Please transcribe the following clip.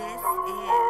This is